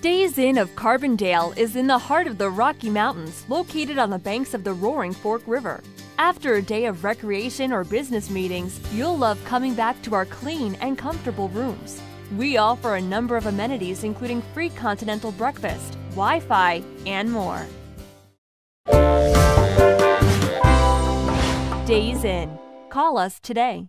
Days Inn of Carbondale is in the heart of the Rocky Mountains, located on the banks of the Roaring Fork River. After a day of recreation or business meetings, you'll love coming back to our clean and comfortable rooms. We offer a number of amenities including free continental breakfast, Wi Fi, and more. Days Inn. Call us today.